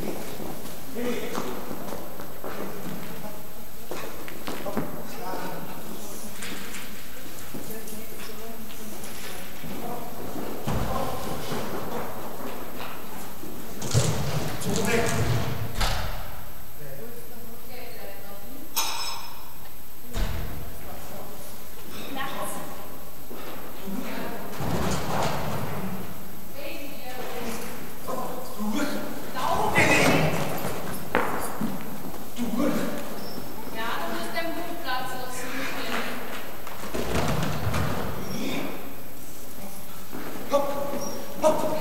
Grazie. hop, hop.